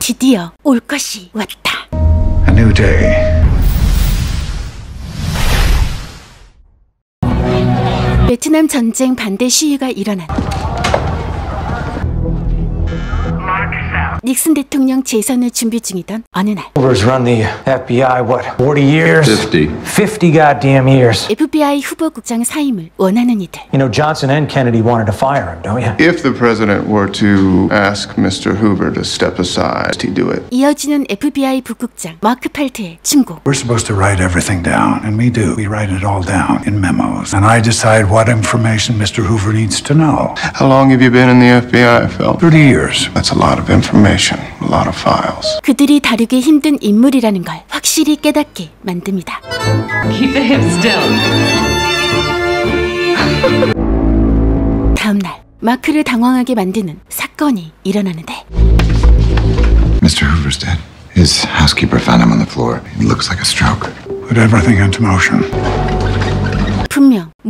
드디어 올 것이 왔다. A new day. 베트남 전쟁 반대 시위가 일어난 닉슨 대통령 재선을 준비 중이던 어느 날 Hoover's run the FBI, what, 40 years? 50. 50 goddamn years. FBI 후보국장 사임을 원하는 이들 You know, Johnson and Kennedy wanted to fire him, don't you? If the president were to ask Mr. Hoover to step aside, he'd do it. 이어지는 FBI 부국장 마크 팔트의 충고 We're supposed to write everything down, and we do. We write it all down in memos. And I decide what information Mr. Hoover needs to know. How long have you been in the FBI, Phil? 30 years. That's a lot of information, A lot of files. 그들이 다루기 힘든 인물이라는 걸 확실히 깨닫게 만듭니다. Keep the hips still. 다음 날 마크를 당황하게 만드는 사건이 일어나는데 Mr. Hoover's dead. His housekeeper found him on the floor. It looks like a stroke. Put everything into motion.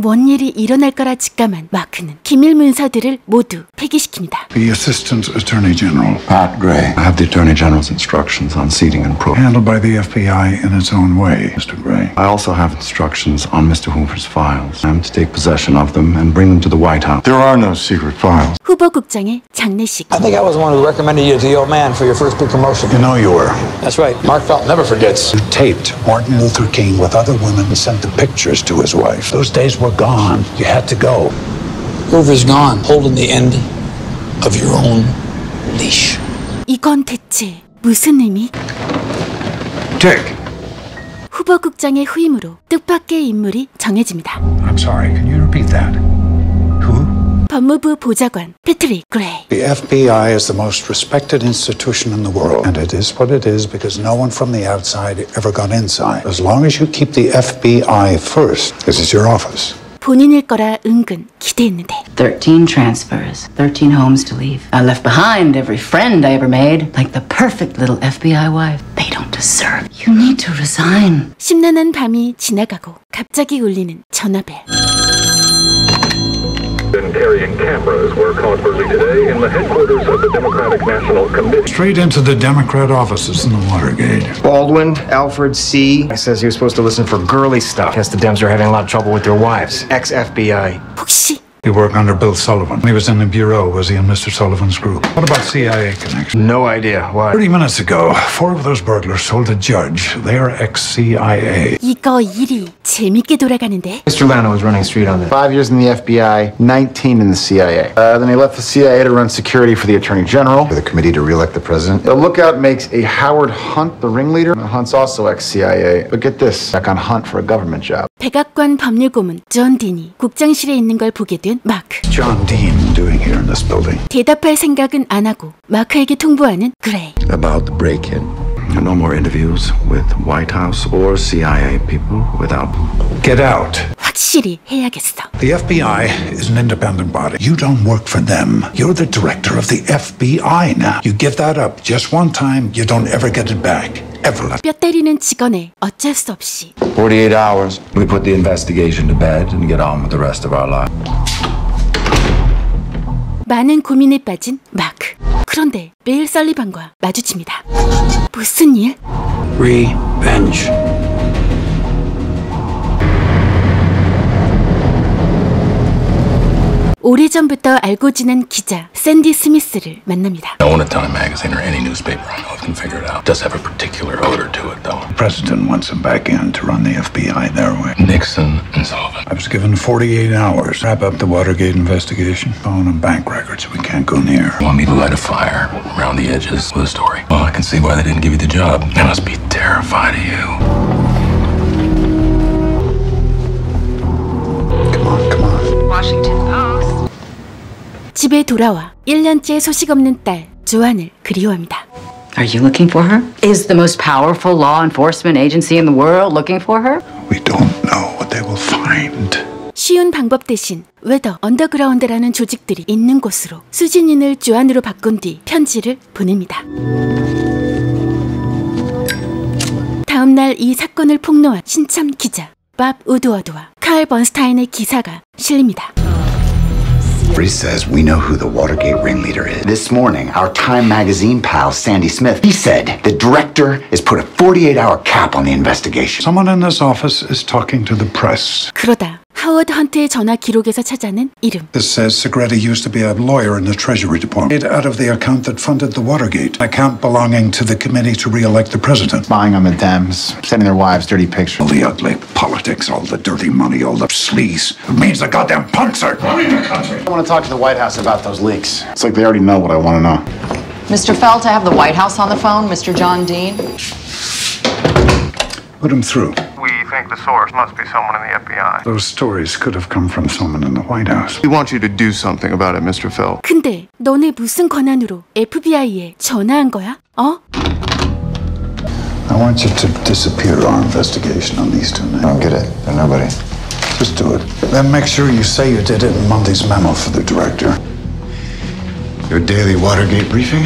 분명 뭔 일이 일어날 거라 직감한 마크는 기밀 문서들을 모두 폐기시킵니다. The Assistant Attorney General, Pat Gray. I have the Attorney General's instructions on seating and pro. handled by the FBI in its own way, Mr. Gray. I also have instructions on Mr. Hoover's files. I'm to take possession of them and bring them to the White House. There are no secret files. 후보 국장의 장례식 I think I was the one who recommended you to the old man for your first big promotion. You know you were. That's right. Mark Felt never forgets. You taped Martin Luther King with other women and sent the pictures to his wife. Those days were gone. You had to go. Hoover's gone, holding the end of your own leash. 이건 대체 무슨 의미? Dick! 후보 국장의 후임으로 뜻밖의 인물이 정해집니다. I'm sorry, can you repeat that? Who? 법무부 보좌관 패트릭 그레이 The FBI is the most respected institution in the world, and it is what it is because no one from the outside ever got inside. As long as you keep the FBI first, this is your office. 본인일 거라 은근 기대했는데 13 transfers, 13 homes to leave. I left behind every friend I ever made, like the perfect little FBI wife. They don't deserve. You need to resign. 심란한 밤이 지나가고 갑자기 울리는 전화벨 and carrying cameras were caught early today in the headquarters of the Democratic National Committee. Straight into the Democrat offices in the Watergate. Baldwin, Alfred C. says he was supposed to listen for girly stuff. Guess the Dems are having a lot of trouble with their wives. Ex-FBI. 혹시 oh, He worked under Bill Sullivan. He was in the bureau. Was he in Mr. Sullivan's group? What about CIA connection? No idea. Why? 30 minutes ago, four of those burglars told a judge they are ex-CIA. 이거 일이 재밌게 돌아가는데 Mr. Lano was running street on that. Five years in the FBI, 19 in the CIA. Uh, then he left the CIA to run security for the Attorney General. For the committee to re-elect the president. The lookout makes a Howard Hunt the ringleader. Hunt's also ex-CIA. But get this, back on Hunt for a government job. 백악관 법률 고문 존 딘이 국장실에 있는 걸 보게 된 마크 John Dean doing here in this building? 대답할 생각은 안 하고 마크에게 통보하는 그레이 About the break-in. No more interviews with White House or CIA people without Get out. 확실히 해야겠어 The FBI is an independent body. You don't work for them. You're the director of the FBI now. You give that up just one time, you don't ever get it back. Ever. 뼈 때리는 직원에 어쩔 수 없이 48 hours. We put the investigation to bed and get on with the rest of our lives. 많은 고민에 빠진 마크 그런데 메일 설리반과 마주칩니다 무슨 일? Revenge. 오래전부터 알고 지낸 기자 샌디 스미스를 만납니다 No one at Time Magazine or any newspaper I know of can figure it out. Does have a particular odor to it, though. The president wants him back in to run the FBI their way. Nixon and Sullivan. I was given 48 hours. Wrap up the Watergate investigation. Phone and bank records we can't go near. Want me to light a fire around the edges with a story? Well, I can see why they didn't give you the job. They must be terrified of you. Come on, come on. Washington Post. 집에 돌아와 1년째 소식 없는 딸 조안을 그리워합니다 Are you looking for her? Is the most powerful law enforcement agency in the world looking for her? We don't know what they will find. 쉬운 방법 대신 웨더 언더그라운드라는 조직들이 있는 곳으로 수진인을 조안으로 바꾼 뒤 편지를 보냅니다. 다음 날 이 사건을 폭로한 신참 기자 밥 우드워드와 칼 번스타인의 기사가 실립니다. Bree says we know who the Watergate ringleader is. This morning, our Time magazine pal, Sandy Smith, he said the director has put a 48 hour cap on the investigation. Someone in this office is talking to the press. 그러다 하워드 헌트의 전화 기록에서 찾아낸 이름. This says Segretti used to be a lawyer in the Treasury Department. Paid out of the account that funded the Watergate, account belonging to the committee to re-elect the president. Spying on the Dems, sending their wives dirty pictures. All the ugly politics, all the dirty money, all the sleaze. It means the goddamn punks are running the country. I want to talk to the White House about those leaks. It's like they already know what I want to know. Mr. Felt, I have the White House on the phone, Mr. John Dean. Put him through. the source. Must be someone in the FBI. Those stories could have come from someone in the White House. We want you to do something about it, Mr. Felt. 근데 너네 무슨 권한으로 FBI에 전화한 거야? 어? I want you to disappear our investigation on these two names. I don't get it. They're nobody. Just do it. Then make sure you say you did it in Monday's memo for the director. Your daily Watergate briefing?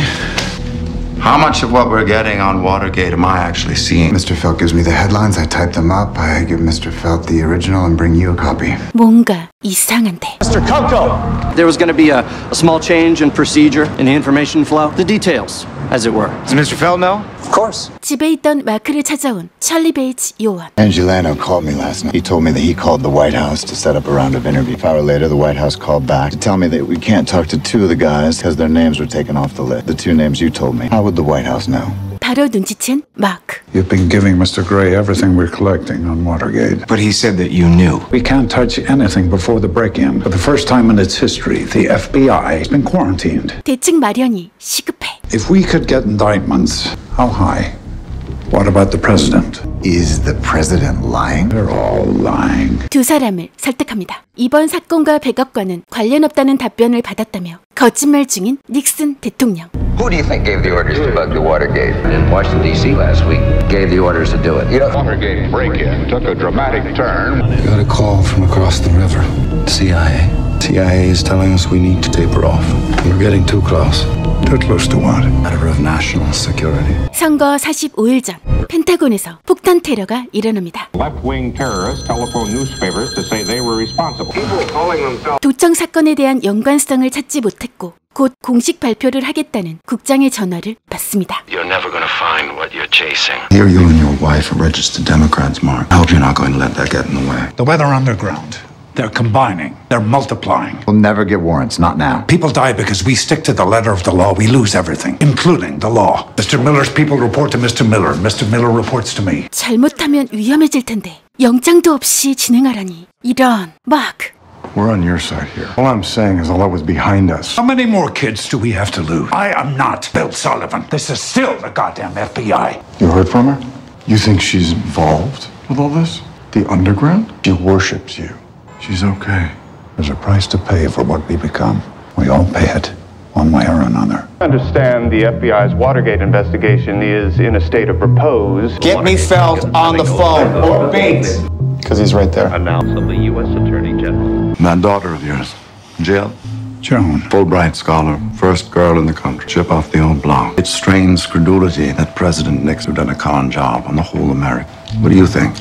How much of what we're getting on Watergate am I actually seeing? Mr. Felt gives me the headlines, I type them up, I give Mr. Felt the original and bring you a copy. 뭔가 이상한데. Mr. Coco, there was going to be a, a small change in procedure in the information flow, the details, as it were. Does Mr. Felt know? Of course. 집에 있던 마크를 찾아온 찰리 베이츠 요원. Angelo Lano called me last night. He told me that he called the White House to set up a round of interviews. Five hour later, the White House called back to tell me that we can't talk to two of the guys because their names were taken off the list. The two names you told me. How would the White House know? 바로 눈치챈 마크. You've been giving Mr. Gray everything we're collecting on Watergate. But he said that you knew. We can't touch anything before the break-in. For the first time in its history, the FBI has been quarantined. 대책 마련이 시급해. If we could get indictments, how high? What about the president? Is the president lying? They're all lying. 두 사람을 설득합니다. 이번 사건과 백악관은 관련 없다는 답변을 받았다며 거짓말 중인 닉슨 대통령. Who do you think gave the orders to bug the Watergate? In Washington, D.C. last week, gave the orders to do it. You know, Watergate break-in took a dramatic turn. Got a call from across the river. CIA. CIA is telling us we need to taper off. We're getting too close. Too close to what? Matter of national security. 선거 45일 전 펜타곤에서 폭탄 테러가 일어납니다. Left-wing terrorists telephoned newspapers to say they were responsible. People calling themselves 도청 사건에 대한 연관성을 찾지 못했고 곧 공식 발표를 하겠다는 국장의 전화를 받습니다. You're never gonna find what you're chasing. Here you and your wife are registered Democrats, Mark. I hope you're not going to let that get in the way. The weather underground. They're combining. They're multiplying. We'll never get warrants, not now. People die because we stick to the letter of the law. We lose everything, including the law. Mr. Miller's people report to Mr. Miller. Mr. Miller reports to me. 잘못하면 위험해질 텐데 영장도 없이 진행하라니 이런 마크 We're on your side here. All I'm saying is all that was behind us. How many more kids do we have to lose? I am not Bill Sullivan. This is still the goddamn FBI. You heard from her? You think she's involved with all this? The underground? She worships you. She's okay. There's a price to pay for what we become. We all pay it, one way or another. I Understand the FBI's Watergate investigation is in a state of repose. Get me Felt on the phone, or Bates. Because he's right there. Announce of the U.S. Attorney General. That daughter of yours, Jill. Joan. Fulbright scholar, first girl in the country, chip off the old block. It strains credulity that President Nixon done a con job on the whole America. What do you think?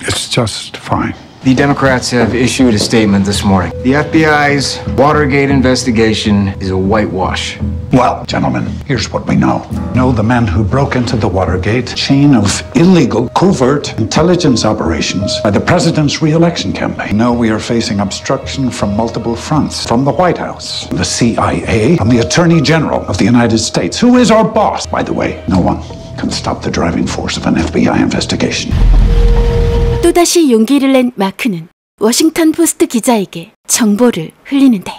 It's just fine. The Democrats have issued a statement this morning. The FBI's Watergate investigation is a whitewash. Well, gentlemen, here's what we know. Know the men who broke into the Watergate chain of illegal, covert intelligence operations by the president's re-election campaign. Know we are facing obstruction from multiple fronts. From the White House, the CIA, from the Attorney General of the United States, who is our boss, by the way. No one can stop the driving force of an FBI investigation. 또다시 용기를 낸 마크는 워싱턴 포스트 기자에게 정보를 흘리는데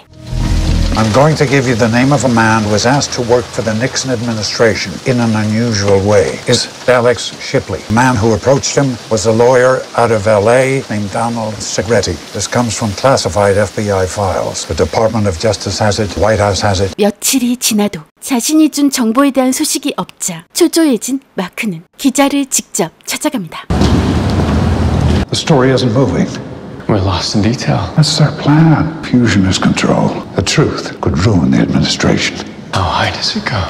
I'm going to give you the name of a man who was asked to work for the Nixon administration in an unusual way. Is Alex Shipley. The man who approached him was a lawyer out of LA named Donald Segretti. This comes from classified FBI files. The Department of Justice has it, White House has it. 며칠이 지나도 자신이 준 정보에 대한 소식이 없자 초조해진 마크는 기자를 직접 찾아갑니다. The story isn't moving. We're lost in detail. That's their plan. Fusion is control. The truth could ruin the administration. How high does it go?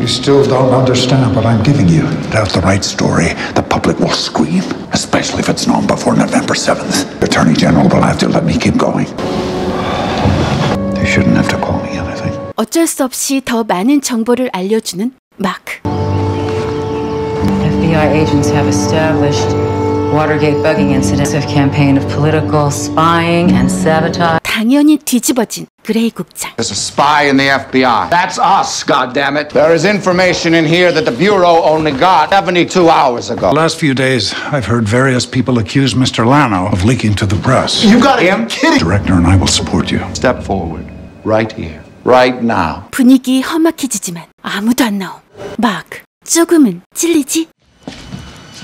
You still don't understand what I'm giving you. Without the right story, the public will scream, especially if it's known before November 7th. The Attorney General will have to let me keep going. shouldn't have to call me anything. 어쩔 수 없이 더 많은 정보를 알려주는 마크. FBI agents have established Watergate bugging incidents of campaign of political spying and sabotage. 당연히 뒤집어진 그레이 국장. There's a spy in the FBI. That's us, goddammit. There is information in here that the Bureau only got 72 hours ago. The last few days, I've heard various people accuse Mr. Lano of leaking to the press. You gotta be kidding! Director and I will support you. Step forward. Right here. Right now. 분위기 험악해지지만 아무도 안 나옴. 마크, 조금은 찔리지?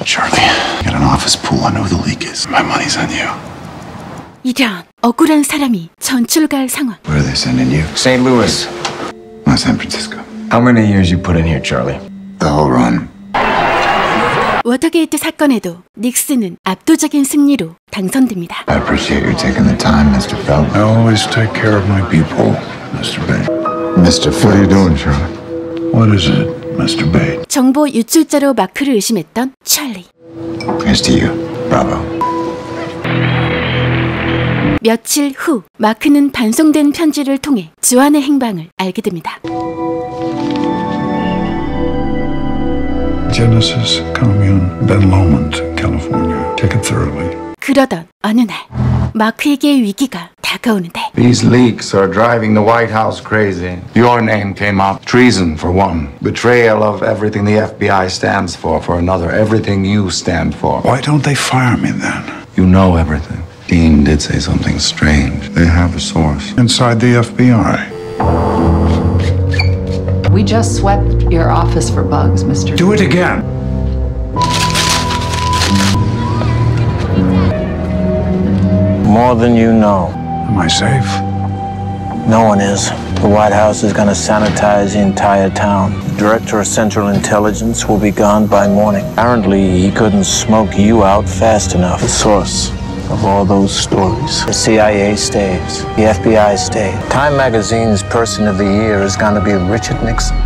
Charlie, get an office pool. I know who the leak is. My money's on you. 이런 억울한 사람이 전출 갈 상황. Where are they sending you? St. Louis. Not San Francisco. How many years you put in here, Charlie? The whole run. 워터게이트 사건에도 닉슨은 압도적인 승리로 당선됩니다. I appreciate you taking the time, Mr. Felt. I always take care of my people, Mr. Bate. Mr. Felt. What are you doing, Charlie? What is it, Mr. Bate? 정보 유출자로 마크를 의심했던 찰리. Here's to you. Bravo. 며칠 후 마크는 반송된 편지를 통해 주안의 행방을 알게 됩니다. Genesis Commune, Ben Lomond, California. Take it thoroughly. 그러던 어느 날 마크에게 위기가 다가오는데 These leaks are driving the White House crazy. Your name came up. Treason, for one. Betrayal of everything the FBI stands for, for another. Everything you stand for. Why don't they fire me then? You know everything. Dean did say something strange. They have a source. Inside the FBI. We just swept your office for bugs, Mr. Do it again. More than you know. Am I safe? No one is. The White House is going to sanitize the entire town. The Director of Central Intelligence will be gone by morning. Apparently, he couldn't smoke you out fast enough. The source of all those stories. The CIA stays. The FBI stays. Time Magazine's Person of the Year is going to be Richard Nixon.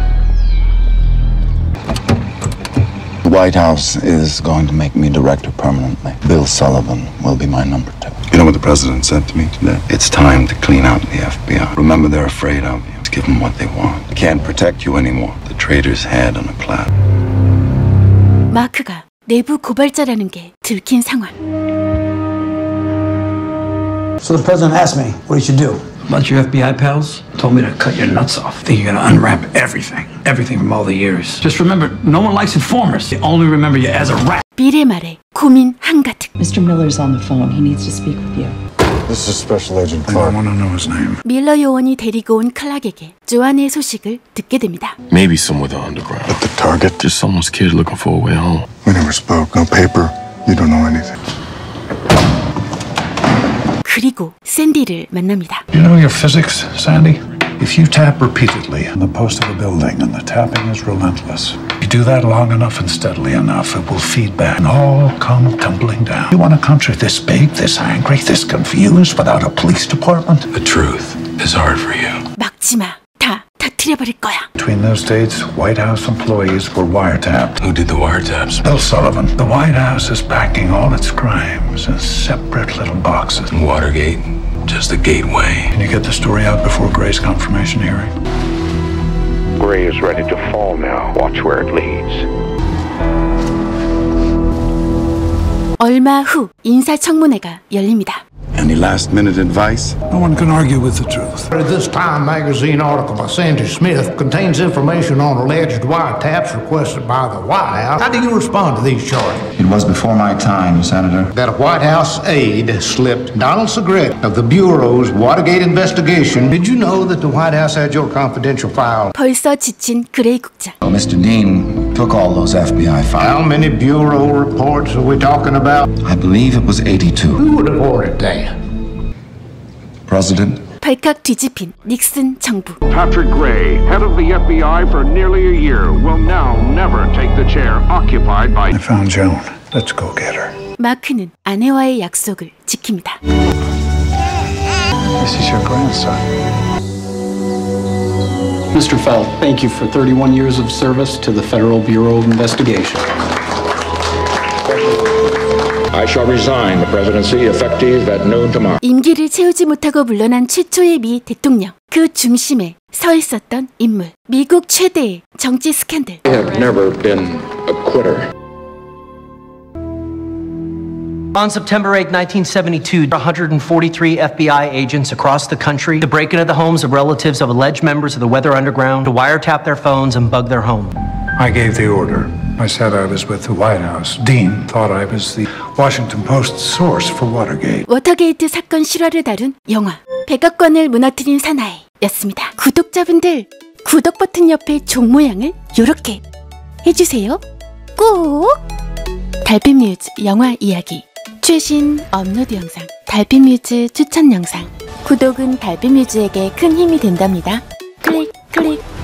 The White House is going to make me director permanently. Bill Sullivan will be my number two You know what the president said to me today? It's time to clean out the FBI. Remember, they're afraid of you. Give them what they want. Can't protect you anymore. The traitor's head on a platter. 마크가 내부 고발자라는 게 들킨 상황. So the president asked me what he should do. A bunch of FBI pals told me to cut your nuts off. Think you're gonna unwrap everything. Everything from all the years. Just remember, no one likes informers. They only remember you as a rat. 미래 말에 고민 한가득. Mr. Miller's on the phone. He needs to speak with you. This is Special Agent Clark. I want to know his name. 밀러 요원이 데리고 온 클락에게 조안의 소식을 듣게 됩니다. Maybe somewhere the underground. But the target? Just someone's kid looking for a way home. We never spoke. No paper. You don't know anything. 그리고 샌디를 만납니다. You know your physics, Sandy? If you tap repeatedly on the post of a building and the tapping is relentless, you do that long enough and steadily enough, it will feed back and all come tumbling down. You want a country this big, this angry, this confused without a police department? The truth is hard for you. 막지 마. 다 터트려버릴 거야. Between those dates, White House employees were wiretapped. Who did the wiretaps? Bill Sullivan. The White House is packing all its crimes in separate little boxes. Watergate, just a gateway. Can you get the story out before Gray's confirmation hearing? Gray is ready to fall now. Watch where it leads. 얼마 후 인사청문회가 열립니다. Any last minute advice? No one can argue with the truth. This Time magazine article by Sandy Smith contains information on alleged wiretaps requested by the White House. How do you respond to these charges? It was before my time, Senator. That a White House aide slipped Donald Segret of the Bureau's Watergate investigation. Did you know that the White House had your confidential file? 벌써 지친 그레이 국장. Well, Mr. Dean took all those FBI files. How many Bureau reports are we talking about? I believe it was 82. Who would have ordered that? President? 발칵 뒤집힌 닉슨 정부. Patrick Gray, head of the FBI for nearly a year, will now never take the chair occupied by. I found Joan. Let's go get her. 마크는 아내와의 약속을 지킵니다. This is your grandson. Mr. Felt, thank you for 31 years of service to the Federal Bureau of Investigation. I shall resign the presidency effective at noon tomorrow. 임기를 채우지 못하고 물러난 최초의 미 대통령. 그 중심에 서 있었던 인물. 미국 최대의 정치 스캔들. I have never been a quitter. On September 8, 1972, 143 FBI agents across the country to break into the homes of relatives of alleged members of the Weather Underground, to wiretap their phones and bug their home. I gave the order. I said I was with the White House. Dean thought I was the Washington Post's source for Watergate. 워터게이트 사건 실화를 다룬 영화 백악관을 무너뜨린 사나이 였습니다. 구독자분들 구독 버튼 옆에 종 모양을 요렇게 해주세요. 꼭! 달빛뮤즈 영화 이야기 최신 업로드 영상 달빛뮤즈 추천 영상 구독은 달빛뮤즈에게 큰 힘이 된답니다. 클릭 클릭